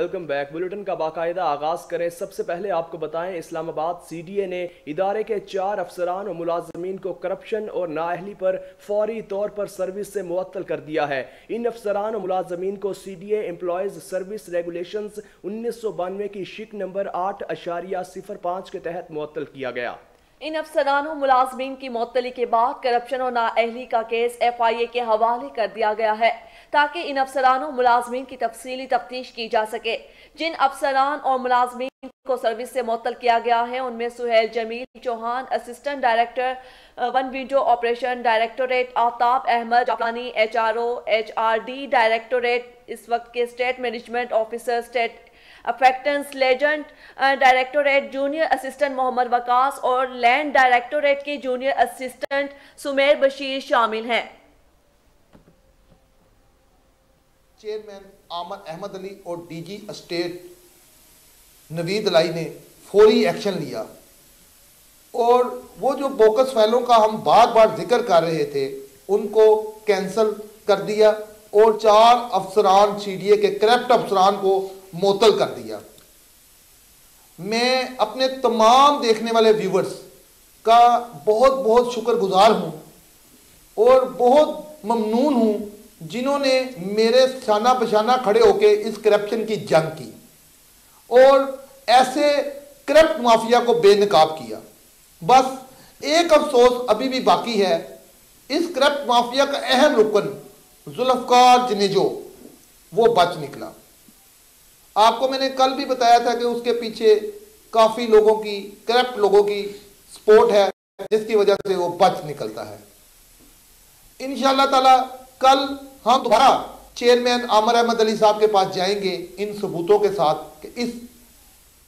Welcome back. Bulletin کا باقاعدہ آغاز کریں. سب سے پہلے آپ کو بتائیں، اسلام آباد سی ڈی اے نے ادارے کے چار افسران و ملازمین کو کرپشن اور نااہلی پر فوری طور پر سروس سے معطل کر دیا ہے۔ ان افسران و ملازمین کو C D A employees service regulations انیس سو بانوے کی شک نمبر آٹھ اشاریہ صفر پانچ کے تحت معطل کیا گیا۔ ان افسران و ملازمین کی معطلی کے بعد کرپشن اور نااہلی کا کیس ایف آئی اے کے حوالے کر دیا گیا ہے تاکہ ان افسران و ملازمین کی تفصیلی تفتیش کی جا سکے۔ جن افسران اور ملازمین کو سروس سے معطل کیا گیا ہے، ان میں Sohail Jamil Chauhan assistant director one window operation directorate Aftab Ahmed, جاپانی H R O H R D directorate اس وقت کے اسٹیٹ مینجمنٹ آفیسر اسٹیٹ افیکٹنس لیجنٹ directorate junior assistant Muhammad Waqas اور لینڈ ڈائریکٹوریٹ کی جونیئر اسسٹنٹ سمیر بشیر شامل ہیں۔ Chairman Amin Ahmed Ali اور D G estate Naveed Alai نے فوری ایکشن لیا۔ اور وہ جو بوکس فیلوں کا ہم بار بار ذکر کر رہے تھے، ان کو کینسل کر دیا۔ اور چار افسران سی ڈی اے کے کریپٹ افسران کو معطل کر دیا۔ میں اپنے تمام دیکھنے والے ویورز کا بہت بہت شکر گزار ہوں اور بہت ممنون ہوں جنہوں نے میرے شانہ پشانہ کھڑے ہو کے اس کرپشن کی جنگ کی اور ایسے کرپٹ مافیا کو بے نقاب کیا۔ بس ایک افسوس ابھی بھی باقی ہے۔ اس کرپٹ مافیا کا اہم رکن ذوالفقار جنیجو، وہ بچ نکلا۔ آپ کو میں نے کل بھی بتایا تھا کہ اس کے پیچھے کافی لوگوں کی، کرپٹ لوگوں کی سپورٹ ہے، جس کی وجہ سے وہ بچ نکلتا ہے۔ انشاءاللہ تعالی کل ہم دوبارہ چیئرمین عامر احمد علی صاحب کے پاس جائیں گے ان ثبوتوں کے ساتھ کہ اس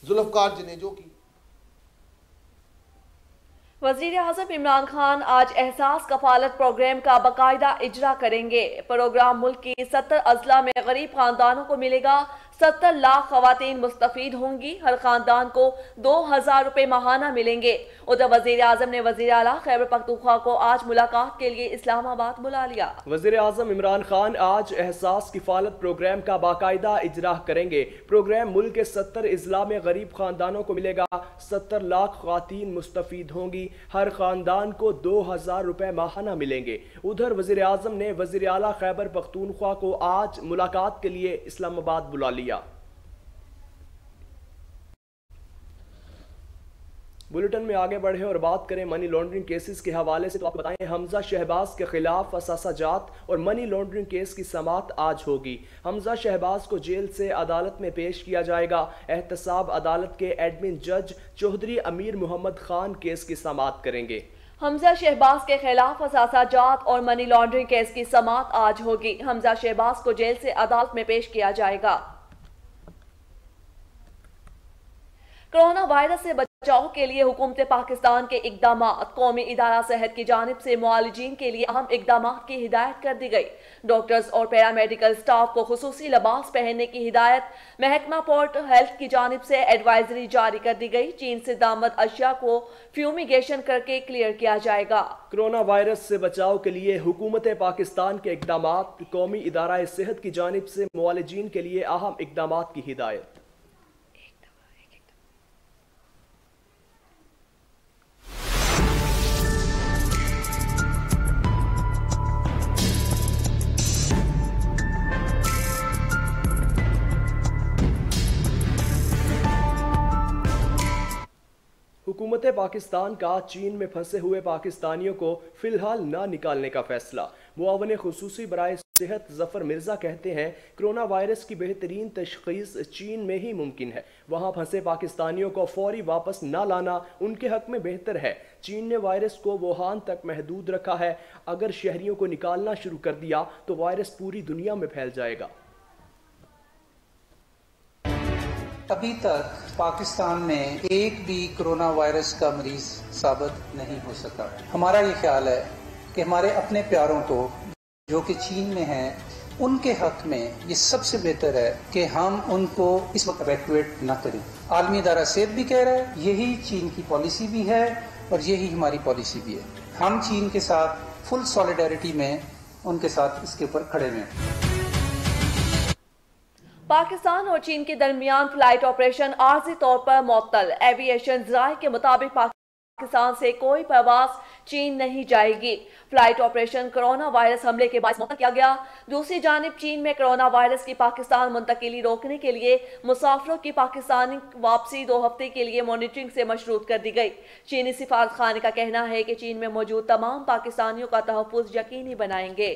ذوالفقار جنیجو کی۔ وزیر اعظم عمران خان آج احساس کفالت پروگرام کا باقاعدہ اجرا کریں گے۔ پروگرام ملک کی ستر اضلاع میں غریب خاندانوں کو ملے گا۔ ستر لاکھ خواتین مستفید ہوں گی۔ ہر خاندان کو دو ہزار روپے ماہانہ ملیں گے۔ ادھر وزیر اعظم نے وزیر اعلیٰ خیبر پختونخوا کو آج ملاقات کے لیے اسلام آباد بلا لیا۔ وزیر اعظم عمران خان آج احساس کفالت پروگرام کا باقاعدہ اجرا کریں گے۔ پروگرام ملک کے ستر اضلاع میں غریب خاندانوں کو ملے گا۔ ستر لاکھ خواتین مستفید ہوں گی۔ ہر خاندان کو دو ہزار روپے ماہانہ ملیں گے۔ ادھر وزیر اعظم نے وزیر اعلیٰ خیبر پختونخوا کو آج ملاقات کے لیے اسلام آباد بلا لیا۔ بلٹن میں آگے بڑھے اور بات کریں منی لانڈرنگ کیسز کے حوالے سے تو آپ بتائیں حمزہ شہباز کے خلاف اساسہ جات اور منی لانڈرنگ کیس کی سماعت آج ہوگی۔ حمزہ شہباز کو جیل سے عدالت میں پیش کیا جائے گا۔ احتساب عدالت کے ایڈمن جج چوہدری امیر محمد خان کیس کی سماعت کریں گے۔ حمزہ شہباز کے خلاف اساسہ جات اور منی لانڈرنگ کیس کی سماعت آج ہوگی۔ حمزہ شہباز کو جیل سے عدالت میں پیش کیا جائے گا۔ کرونا وائرس سے بچاؤ کے لیے حکومت پاکستان کے اقدامات، قومی ادارہ صحت کی جانب سے معالجین کے لیے اہم اقدامات کی ہدایت کر دی گئی۔ ڈاکٹرز اور پیرامیڈیکل سٹاف کو خصوصی لباس پہننے کی ہدایت، محکمہ پورٹ ہیلتھ کی جانب سے ایڈوائزری جاری کر دی گئی۔ چین سے دامت اشیاء کو فیومیگیشن کر کے کلیئر کیا جائے گا۔ کرونا وائرس سے بچاؤ کے لیے حکومت پاکستان کے اقدامات، قومی ادارہ صحت کی جانب سے معالجین کے لیے اہم اقدامات کی ہدایت۔ حکومت پاکستان کا چین میں پھنسے ہوئے پاکستانیوں کو فی الحال نہ نکالنے کا فیصلہ۔ معاون خصوصی برائے صحت ظفر مرزا کہتے ہیں، کرونا وائرس کی بہترین تشخیص چین میں ہی ممکن ہے۔ وہاں پھنسے پاکستانیوں کو فوری واپس نہ لانا ان کے حق میں بہتر ہے۔ چین نے وائرس کو ووہان تک محدود رکھا ہے۔ اگر شہریوں کو نکالنا شروع کر دیا، تو وائرس پوری دنیا میں پھیل جائے گا۔ ابھی تک پاکستان میں ایک بھی کرونا وائرس کا مریض ثابت نہیں ہو سکا۔ ہمارا یہ خیال ہے کہ ہمارے اپنے پیاروں کو جو کہ چین میں ہیں، ان کے حق میں یہ سب سے بہتر ہے کہ ہم ان کو اس وقت ایویکویٹ نہ کریں۔ عالمی ادارہ صحت بھی کہہ رہا ہے، یہی چین کی پالیسی بھی ہے اور یہی ہماری پالیسی بھی ہے۔ ہم چین کے ساتھ فل سالیڈیرٹی میں ان کے ساتھ اس کے اوپر کھڑے ہوئے ہیں۔ پاکستان اور چین کے درمیان فلائٹ آپریشن عارضی طور پر معطل۔ ایویشن ذرائع کے مطابق پاکستان سے کوئی پرواز چین نہیں جائے گی۔ فلائٹ آپریشن کرونا وائرس حملے کے باعث معطل کیا گیا۔ دوسری جانب، چین میں کرونا وائرس کی پاکستان منتقلی روکنے کے لیے مسافروں کی پاکستانی واپسی دو ہفتے کے لیے مانیٹرنگ سے مشروط کر دی گئی۔ چینی سفارت خانے کا کہنا ہے کہ چین میں موجود تمام پاکستانیوں کا تحفظ یقینی بنائیں گے۔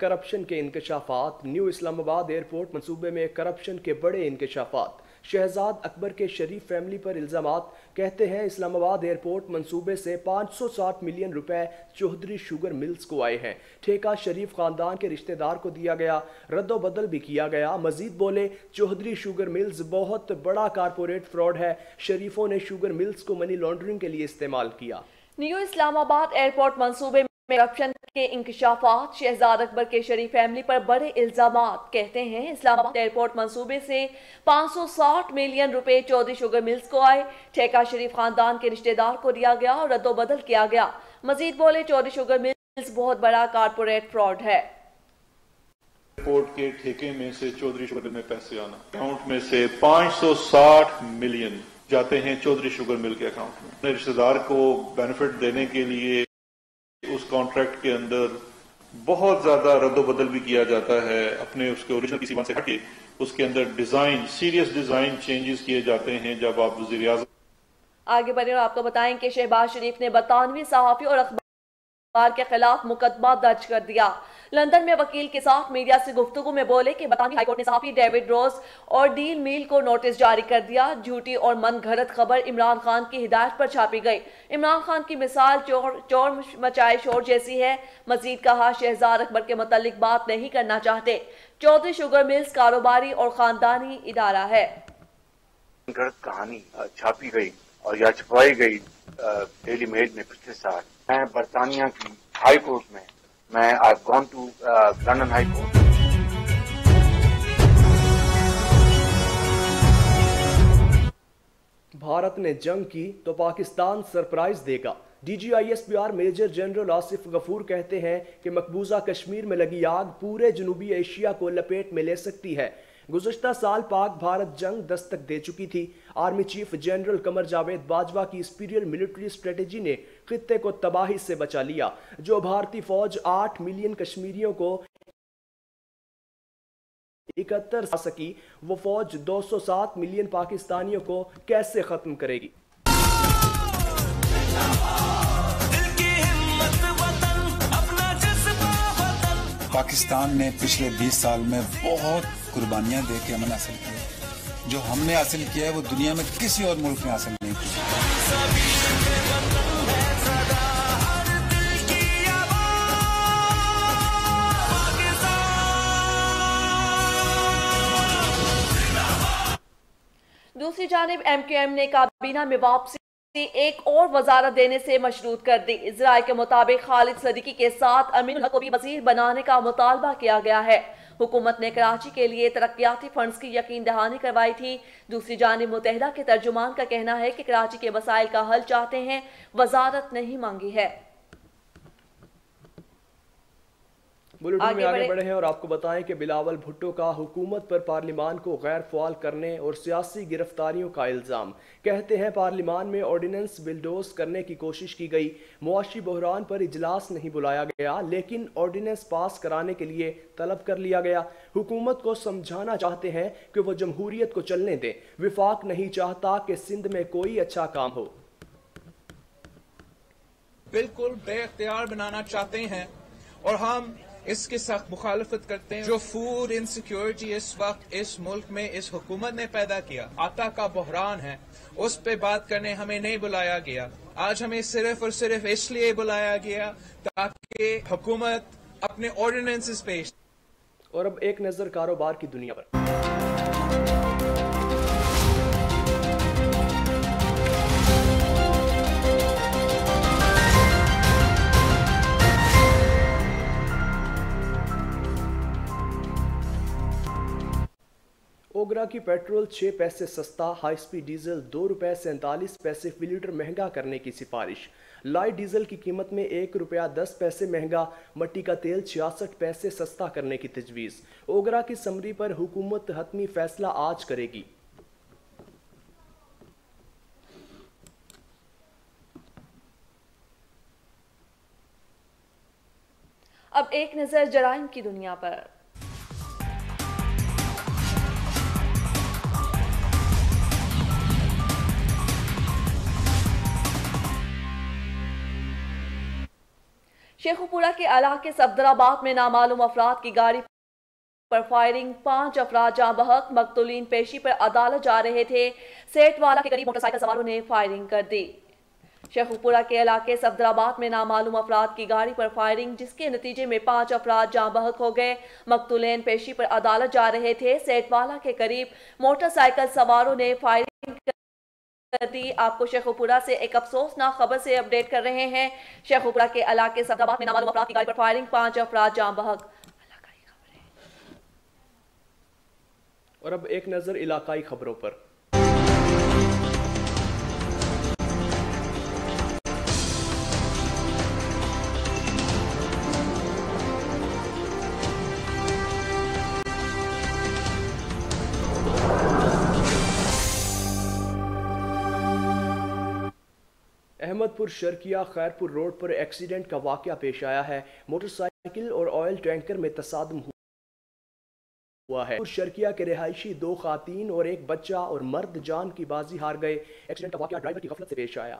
کرپشن کے انکشافات، نیو اسلام آباد ایئرپورٹ، منصوبے میں کرپشن کے بڑے انکشافات۔ شہزاد اکبر کے شریف فیملی پر الزامات، کہتے ہیں اسلام آباد ایئرپورٹ منصوبے سے پانچ سو ساٹھ ملین روپے چوہدری شوگر ملز کو آئے ہیں۔ ٹھیکہ شریف خاندان کے رشتہ دار کو دیا گیا، رد و بدل بھی کیا گیا۔ مزید بولے چوہدری شوگر ملز بہت بڑا کارپوریٹ فراڈ ہے۔ شریفوں نے شوگر ملز کو منی لانڈرنگ کے لیے استعمال کیا۔ نیو اسلام آباد ایئرپورٹ منصوبے میں کرپشن کے انکشافات شہزاد اکبر کے شریف فیملی پر بڑے الزامات کہتے ہیں۔ اسلام آباد ایئرپورٹ منصوبے سے پانچ سو ساٹھ ملین روپے چودھری شوگر ملز کو آئے۔ ٹھیکہ شریف خاندان کے رشتہ دار کو دیا گیا اور رد و بدل کیا گیا۔ مزید بولے چودھری شوگر ملز بہت بڑا کارپوریٹ فراڈ ہے۔ ایئرپورٹ کے ٹھیکے میں سے چودھری شوگر میں پیسے آنا۔ اکاؤنٹ میں سے پانچ سو ساٹھ ملین جاتے ہیں چودھری شوگر مل کے اکاؤنٹ میں۔ اپنے رشتہ دار کو بینیفٹ دینے کے لیے کانٹریکٹ کے اندر بہت زیادہ رد و بدل بھی کیا جاتا ہے، اپنے اس کے اوریجنل کسی بات سے ہٹ کے اس کے اندر ڈیزائن سیریس ڈیزائن چینجز کیے جاتے ہیں جب آپ وزیر اعظم آگے بڑھیں اور آپ کو بتائیں کہ شہباز شریف نے برطانوی صحافی اور اخبار کے خلاف مقدمہ درج کر دیا۔ لندن میں وکیل کے ساتھ میڈیا سے گفتگو میں بولے کہ برطانوی ہائی کورٹ نے صحافی ڈیوڈ روز اور ڈیل میل کو نوٹس جاری کر دیا۔ جھوٹی اور من گھڑت خبر عمران خان کی ہدایت پر چھاپی گئی۔ عمران خان کی مثال چور چور مچائے شور جیسی ہے۔ مزید کہا، شہزاد اکبر کے متعلق بات نہیں کرنا چاہتے۔ چودھری شوگر ملز کاروباری اور خاندانی ادارہ ہے۔ گڑت کہانی چھاپی گئی اور یا چھپائی گئی ڈیلی میل میں پچھلے سال۔ میں برطانیہ کی ہائی کورٹ میں میں I gone to London high court Bharat نے جنگ کی تو پاکستان سرپرائز دے گا۔ D G I S P R major general Asif Ghafoor کہتے ہیں کہ مقبوضہ کشمیر میں لگی آگ پورے جنوبی ایشیا کو لپیٹ میں لے سکتی ہے۔ گزشتہ سال پاک بھارت جنگ دستک دے چکی تھی۔ آرمی چیف جنرل کمر جاوید باجوہ کی اسپیریل ملٹری اسٹریٹجی نے خطے کو تباہی سے بچا لیا، جو بھارتی فوج آٹھ ملین کشمیریوں کو اکتر سا سکی، وہ فوج دو سو سات ملین پاکستانیوں کو کیسے ختم کرے گی؟ پاکستان نے پچھلے بیس سال میں بہت قربانیاں دے کے امن حاصل کیا۔ جو ہم نے حاصل کیا ہے وہ دنیا میں کسی اور ملک نے حاصل نہیں کیا۔ دوسری جانب ایم کیو ایم نے کابینہ میں واپسی ایک اور وزارت دینے سے مشروط کر دی۔ ذرائع کے مطابق خالد صدیقی کے ساتھ امین الحق کو بھی وزیر بنانے کا مطالبہ کیا گیا ہے۔ حکومت نے کراچی کے لیے ترقیاتی فنڈز کی یقین دہانی کروائی تھی۔ دوسری جانب متحدہ کے ترجمان کا کہنا ہے کہ کراچی کے مسائل کا حل چاہتے ہیں، وزارت نہیں مانگی ہے۔ بلٹن میں آگے۔ بڑھے ہیں اور آپ کو بتائیں کہ بلاول بھٹو کا حکومت پر پارلیمان کو غیر فعال کرنے اور سیاسی گرفتاریوں کا الزام۔ کہتے ہیں پارلیمان میں آرڈیننس بلڈوز کرنے کی کوشش کی گئی۔ معاشی بحران پر اجلاس نہیں بلایا گیا لیکن آرڈیننس پاس کرانے کے لیے طلب کر لیا گیا۔ حکومت کو سمجھانا چاہتے ہیں کہ وہ جمہوریت کو چلنے دیں وفاق نہیں چاہتا کہ سندھ میں کوئی اچھا کام ہو۔ بالکل بے اختیار بنانا چاہتے ہیں اور ہم اس کے سخت مخالفت کرتے ہیں۔ جو فوڈ انسیکیورٹی اس وقت اس ملک میں، اس حکومت نے پیدا کیا۔ آتا کا بحران ہے۔ اس پہ بات کرنے ہمیں نہیں بلایا گیا۔ آج ہمیں صرف اور صرف اس لیے بلایا گیا تاکہ حکومت اپنے آرڈیننسز پیش۔ اور اب ایک نظر کاروبار کی دنیا پر۔ اوگرا کی پیٹرول چھ پیسے سستا، ہائی سپیڈ ڈیزل دو روپے سینتالیس پیسے فی لیٹر مہنگا کرنے کی سفارش۔ لائٹ ڈیزل کی قیمت میں ایک روپیہ دس پیسے مہنگا، مٹی کا تیل چھیاسٹھ پیسے سستا کرنے کی تجویز۔ اوگرا کی سمری پر حکومت حتمی فیصلہ آج کرے گی۔ اب ایک نظر جرائم کی دنیا پر۔ شیخوپورہ کے علاقے صفدرآباد میں نامعلوم افراد کی گاڑی پر فائرنگ پانچ افراد جاں بحق مقتولین پیشی پر عدالت جا رہے تھے۔ سیٹ والا کے قریب موٹر سائیکل سواروں نے فائرنگ کر دی۔ شیخوپورہ کے علاقے صفدرآباد میں نامعلوم افراد کی گاڑی پر فائرنگ، جس کے نتیجے میں پانچ افراد جاں بحق ہو گئے۔ مقتولین پیشی پر عدالت جا رہے تھے۔ سیٹ والا کے قریب موٹر سائیکل سواروں نے فائرنگ کر آپ کو شیخوپورہ سے ایک افسوسناک خبر سے اپڈیٹ کر رہے ہیں۔ شیخوپورہ کے علاقے صفدرآباد میں نامعلوم افراد کی گاڑی پر فائرنگ پانچ افراد جام بحق اور اب ایک نظر علاقائی خبروں پر۔ احمد پور شرکیہ خیرپور روڈ پر ایکسیڈنٹ کا واقعہ پیش آیا ہے۔ موٹر سائیکل اور آئل ٹینکر میں تصادم ہوا ہے۔ شرکیہ کے رہائشی دو خواتین اور ایک بچہ اور مرد جان کی بازی ہار گئے۔ ایکسیڈنٹ کا واقعہ ڈرائیور کی غفلت سے پیش آیا۔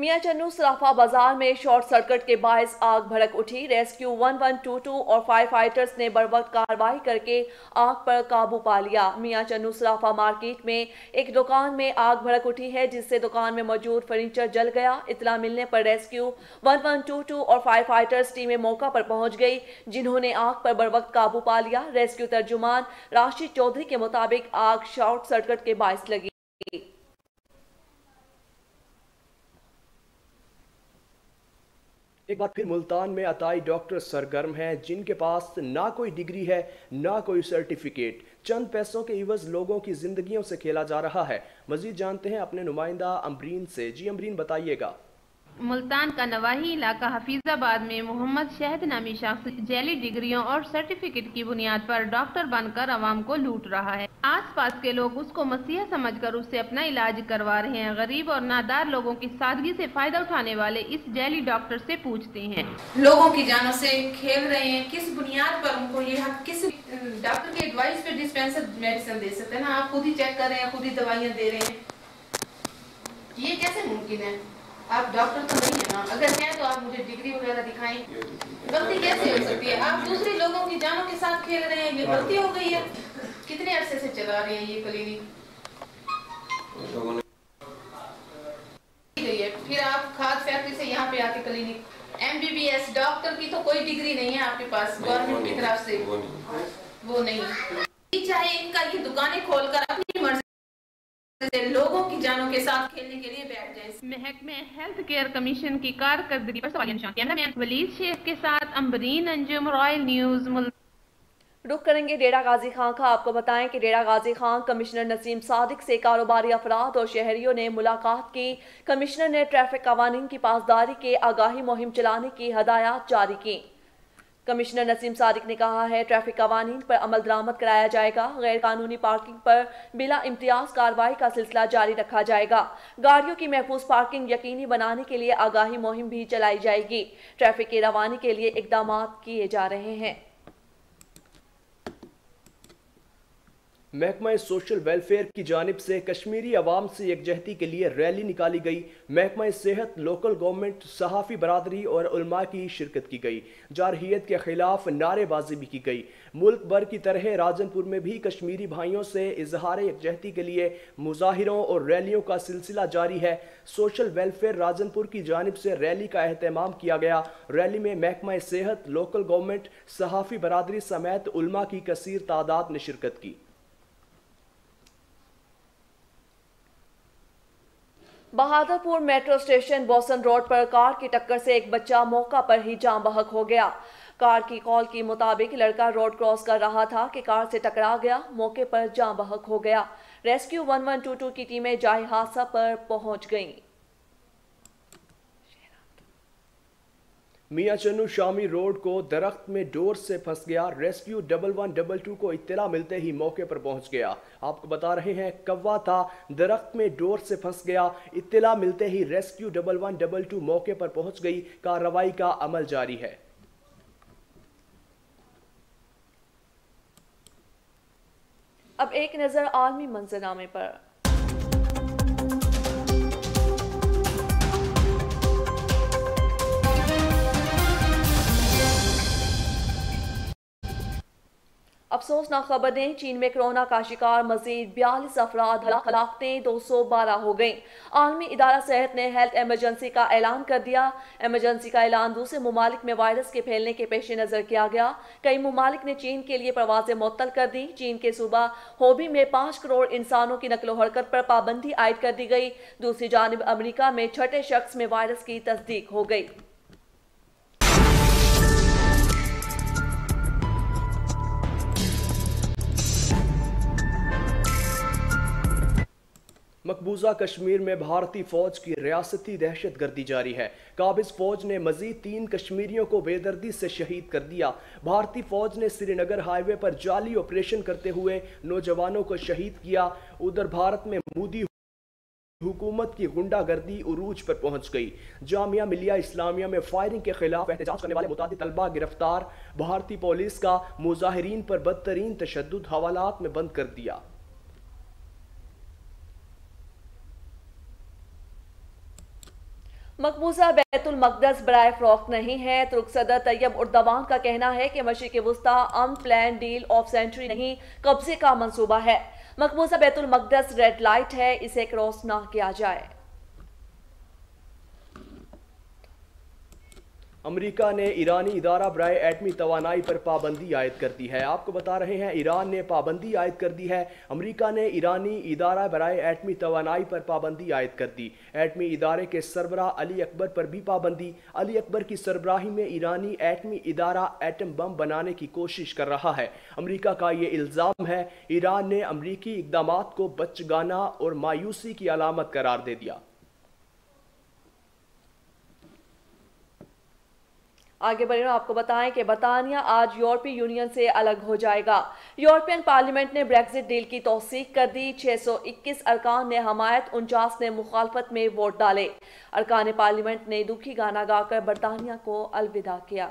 میاں چنو سرافہ بازار میں شارٹ سرکٹ کے باعث آگ بھڑک اٹھی۔ Rescue one one two two اور فائر فائٹرز نے بروقت کاروائی کر کے آگ پر قابو پا لیا۔ میاں چنو سرافہ مارکیٹ میں ایک دکان میں آگ بھڑک اٹھی ہے، جس سے دکان میں موجود فرنیچر جل گیا۔ اطلاع ملنے پر rescue one one two two اور فائر فائٹرز ٹیمیں موقع پر پہنچ گئی، جنہوں نے آگ پر بروقت قابو پا لیا۔ ریسکیو ترجمان راشد چودھری کے مطابق آگ شارٹ سرکٹ کے باعث لگی۔ ایک بار پھر ملتان میں عطائی ڈاکٹر سرگرم ہیں، جن کے پاس نہ کوئی ڈگری ہے، نہ کوئی سرٹیفکیٹ۔ چند پیسوں کے عوض لوگوں کی زندگیوں سے کھیلا جا رہا ہے۔ مزید جانتے ہیں اپنے نمائندہ امبرین سے۔ جی امبرین بتائیے گا۔ ملتان کا نواحی علاقہ حفیظ آباد میں محمد شہد نامی شخص جیلی ڈگریوں اور سرٹیفکیٹ کی بنیاد پر ڈاکٹر بن کر عوام کو لوٹ رہا ہے۔ آس پاس کے لوگ اس کو مسیح سمجھ کر اس سے اپنا علاج کروا رہے ہیں۔ غریب اور نادار لوگوں کی سادگی سے فائدہ اٹھانے والے اس جیلی ڈاکٹر سے پوچھتے ہیں۔ لوگوں کی جانوں سے کھیل رہے ہیں۔ کس بنیاد پر ان کو یہ حق کس ڈاکٹر کے ایڈوائس پہ ڈسپینسر میڈیسن دے سکتے ہیں؟ نا آپ خود ہی چیک کر رہے ہیں، خود ہی دوائیاں دے رہے ہیں۔ یہ کیسے ممکن ہے؟ آپ ڈاکٹر تو نہیں ہے نا۔ اگر ہیں تو آپ مجھے ڈگری وغیرہ دکھائیں۔ غلطی کیسے ہو سکتی ہے؟ آپ دوسری لوگوں کی جانوں کے ساتھ کھیل رہے ہیں، یہ غلطی ہو گئی ہے۔ کتنے عرصے سے چلا رہے ہیں یہ کلینک؟ گئی ہے۔ پھر آپ کھاد فیکٹری سے یہاں پہ آتے clinic. M B B S doctor کی تو کوئی ڈگری نہیں ہے آپ کے پاس گورنمنٹ کی طرف سے۔ وہ نہیں۔ چاہے ان کا یہ دکانیں کھول کر اپنی مرضی لوگوں کی جانوں کے ساتھ کھیلنے کے لیے بیٹھ جائیں محکمہ ہیلتھ کیئر کمیشن کی کارکردگی پر سوالیہ نشان کیمرہ مین ولید شیخ کے ساتھ امبرین انجم رائل نیوز ملک رخ کریں گے ڈیرا غازی خان کا۔ آپ کو بتائیں کہ ڈیرا غازی خان، کمشنر نسیم صادق سے کاروباری افراد اور شہریوں نے ملاقات کی۔ کمشنر نے ٹریفک قوانین کی پاسداری کے آگاہی مہم چلانے کی ہدایات جاری کی۔ کمشنر نسیم صادق نے کہا ہے، ٹریفک قوانین پر عمل درآمد کرایا جائے گا۔ غیر قانونی پارکنگ پر بلا امتیاز کاروائی کا سلسلہ جاری رکھا جائے گا۔ گاڑیوں کی محفوظ پارکنگ یقینی بنانے کے لیے آگاہی مہم بھی چلائی جائے گی۔ ٹریفک کی روانی کے لیے اقدامات کیے جا رہے ہیں۔ محکمہ سوشل ویلفیئر کی جانب سے کشمیری عوام سے یکجہتی کے لیے ریلی نکالی گئی۔ محکمہ صحت، لوکل گورنمنٹ، صحافی برادری اور علماء کی شرکت کی گئی۔ جارحیت کے خلاف نعرے بازی بھی کی گئی۔ ملک بھر کی طرح راجن پور میں بھی کشمیری بھائیوں سے اظہار یکجہتی کے لیے مظاہروں اور ریلیوں کا سلسلہ جاری ہے۔ سوشل ویلفیئر راجن پور کی جانب سے ریلی کا اہتمام کیا گیا۔ ریلی میں محکمہ صحت، لوکل گورنمنٹ، صحافی برادری سمیت علماء کی کثیر تعداد نے شرکت کی۔ Bahadurpur metro station Bosan road پر کار کی ٹکر سے ایک بچہ موقع پر ہی جام بحق ہو گیا۔ کار کی کال کی مطابق لڑکا روڈ کراس کر رہا تھا کہ کار سے ٹکرا گیا، موقع پر جاں بحق ہو گیا۔ Rescue one one two two کی ٹیمیں جائے حادثہ پر پہنچ گئیں۔ میاں چنو شامی روڈ کو درخت میں ڈور سے پھنس گیا، rescue double one double two کو اطلاع ملتے ہی موقع پر پہنچ گیا۔ آپ کو بتا رہے ہیں، کوا تھا، درخت میں ڈور سے پھنس گیا۔ اطلاع ملتے ہی rescue double one double two موقع پر پہنچ گئی۔ کارروائی کا عمل جاری ہے۔ اب ایک نظر عالمی منظرنامے پر۔ افسوسناک خبر دیں چین میں کرونا کا شکار مزید بیالیس افراد ہلاکتیں دو سو بارہ ہو گئیں۔ عالمی ادارہ صحت نے ہیلتھ ایمرجنسی کا اعلان کر دیا۔ ایمرجنسی کا اعلان دوسرے ممالک میں وائرس کے پھیلنے کے پیش نظر کیا گیا۔ کئی ممالک نے چین کے لیے پروازیں معطل کر دی۔ چین کے صوبہ ہوبی میں پانچ کروڑ انسانوں کی نقل و حرکت پر پابندی عائد کر دی گئی۔ دوسری جانب امریکہ میں چھٹے شخص میں وائرس کی تصدیق ہو گئی۔ مقبوضہ کشمیر میں بھارتی فوج کی ریاستی دہشت گردی جاری ہے۔ قابض فوج نے مزید تین کشمیریوں کو بے دردی سے شہید کر دیا۔ بھارتی فوج نے سری نگر ہائی وے پر جعلی آپریشن کرتے ہوئے نوجوانوں کو شہید کیا۔ ادھر بھارت میں مودی حکومت کی گنڈا گردی عروج پر پہنچ گئی۔ جامعہ ملیہ اسلامیہ میں فائرنگ کے خلاف احتجاج کرنے والے متعدد طلبہ گرفتار، بھارتی پولیس کا مظاہرین پر بدترین تشدد حوالات میں بند کر دیا۔ مقبوضہ بیت المقدس برائے فروخت نہیں ہے۔ ترک صدر طیب اردوان کا کہنا ہے کہ مشرق وسطی ان پلان ڈیل آف سینچری نہیں، قبضے کا منصوبہ ہے۔ مقبوضہ بیت المقدس ریڈ لائٹ ہے، اسے کراس نہ کیا جائے۔ امریکہ نے ایرانی ادارہ برائے ایٹمی توانائی پر پابندی عائد کر دی ہے۔ آپ کو بتا رہے ہیں، ایران نے پابندی عائد کر دی ہے۔ امریکہ نے ایرانی ادارہ برائے ایٹمی توانائی پر پابندی عائد کر دی۔ ایٹمی ادارے کے سربراہ علی اکبر پر بھی پابندی۔ علی اکبر کی سربراہی میں ایرانی ایٹمی ادارہ ایٹم بم بنانے کی کوشش کر رہا ہے۔ امریکہ کا یہ الزام ہے، ایران نے امریکی اقدامات کو بچگانا اور مایوسی کی علامت قرار دے دیا۔ آگے بڑھیں آپ کو بتائیں کہ برطانیہ آج یورپی یونین سے الگ ہو جائے گا۔ یورپین پارلیمنٹ نے بریکزٹ ڈیل کی توثیق کر دی۔ چھ سو اکیس ارکان نے حمایت، انچاس نے مخالفت میں ووٹ ڈالے۔ ارکان پارلیمنٹ نے دکھی گانا گا کر برطانیہ کو الوداع کیا۔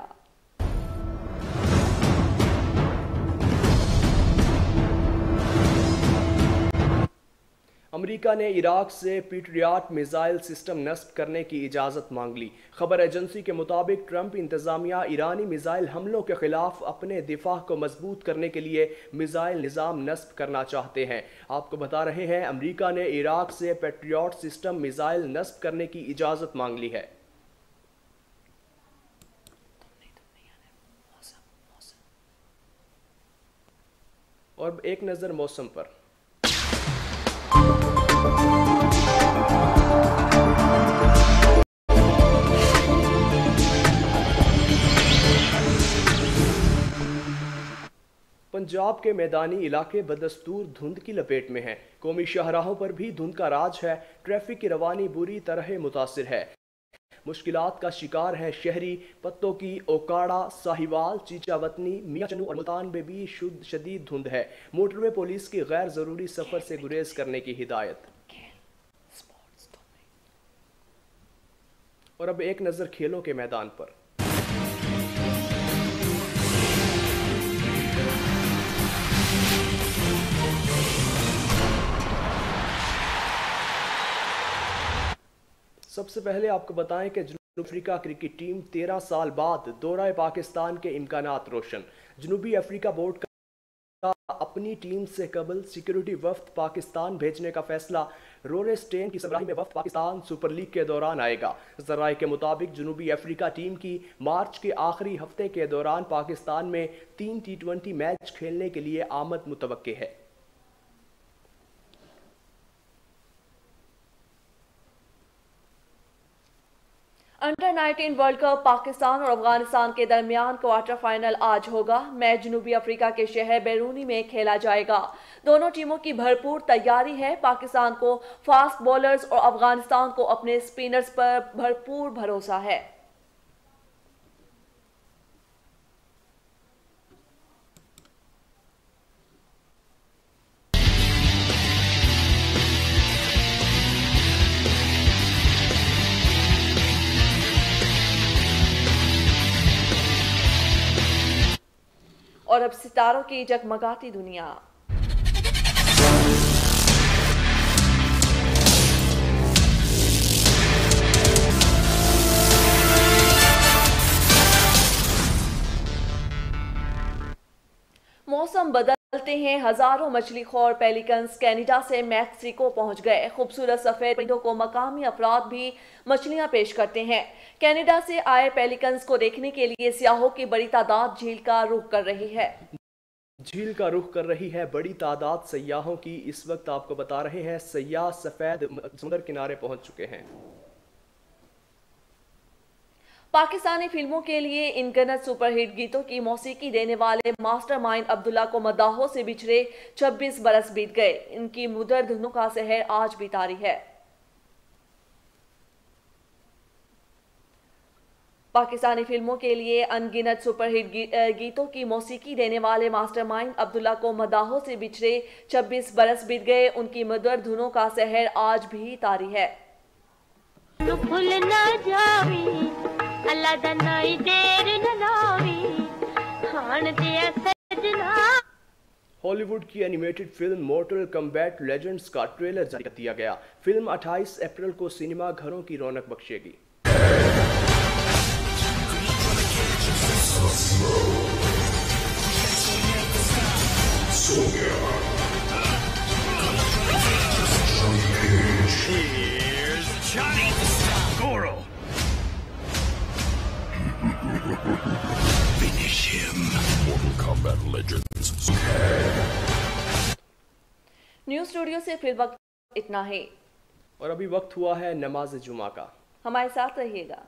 امریکہ نے عراق سے پیٹریاٹ میزائل سسٹم نصب کرنے کی اجازت مانگ لی۔ خبر ایجنسی کے مطابق ٹرمپ انتظامیہ ایرانی میزائل حملوں کے خلاف اپنے دفاع کو مضبوط کرنے کے لیے میزائل نظام نصب کرنا چاہتے ہیں۔ آپ کو بتا رہے ہیں، امریکہ نے عراق سے پیٹریاٹ سسٹم میزائل نصب کرنے کی اجازت مانگ لی ہے۔ اور ایک نظر موسم پر۔ پنجاب کے میدانی علاقے بدستور دھند کی لپیٹ میں ہیں۔ قومی شاہراہوں پر بھی دھند کا راج ہے۔ ٹریفک کی روانی بری طرح متاثر ہے۔ مشکلات کا شکار ہے شہری پتوں کی اوکاڑا، ساہیوال، چیچا وطنی، میاں چنو اور ملتان میں بھی شدید دھند ہے۔ موٹر میں پولیس کی غیر ضروری سفر سے گریز کرنے کی ہدایت۔ اور اب ایک نظر کھیلوں کے میدان پر۔ سب سے پہلے آپ کو بتائیں کہ جنوب افریقہ کرکٹ ٹیم تیرہ سال بعد دورہ پاکستان کے امکانات روشن۔ جنوبی افریقہ بورڈ کا اپنی ٹیم سے قبل سیکیورٹی وفد پاکستان بھیجنے کا فیصلہ۔ رورے سٹین کی سبراہی میں وفد پاکستان سپر لیگ کے دوران آئے گا۔ ذرائع کے مطابق جنوبی افریقہ ٹیم کی مارچ کے آخری ہفتے کے دوران پاکستان میں تین ٹی ٹوینٹی میچ کھیلنے کے لیے آمد متوقع ہے۔ Under nineteen world cup Pakistan اور افغانستان کے درمیان کوارٹر فائنل آج ہوگا۔ میچ جنوبی افریقہ کے شہر بیرونی میں کھیلا جائے گا۔ دونوں ٹیموں کی بھرپور تیاری ہے۔ پاکستان کو فاسٹ بولرز اور افغانستان کو اپنے سپینرز پر بھرپور بھروسہ ہے۔ اور اب ستاروں کی جگمگاتی دنیا۔ موسم بدل بدلتے ہیں ہزاروں مچھلی خور پیلیکنز کینیڈا سے میکسیکو پہنچ گئے۔ خوبصورت سفید پرندوں کو مقامی افراد بھی مچھلیاں پیش کرتے ہیں۔ کینیڈا سے آئے پیلیکنز کو دیکھنے کے لیے سیاحوں کی بڑی تعداد جھیل کا رخ کر رہی ہے۔ جھیل کا رخ کر رہی ہے بڑی تعداد سیاحوں کی۔ اس وقت آپ کو بتا رہے ہیں سیاح سفید سمندر کنارے پہنچ چکے ہیں۔ پاکستانی فلموں کے لیے انگنت سپر ہٹ گیتوں کی موسیقی دینے والے ماسٹر مائنڈ عبداللہ کو مداحوں سے بچھڑے چھبیس برس بیت گئے۔ ان کی مدر دھنوں کا سحر آج بھی تاری ہے۔ پاکستانی فلموں کے لیے انگنت سپر ہٹ گیتوں کی موسیقی دینے والے ماسٹر مائنڈ عبداللہ کو مداحوں سے بچھڑے چھبیس برس بیت گئے۔ ان کی مدر دھنوں کا سحر آج بھی تاری ہے۔ ہالی ووڈ کی animated film Mortal Kombat Legends کا ٹریلر جاری کر دیا گیا فلم اٹھائیس اپریل کو سینما گھروں کی رونق بخشے گی نیوز اسٹوڈیو سے پھر وقت اتنا ہے اور ابھی وقت ہوا ہے نماز جمعہ کا ہمارے ساتھ رہیے گا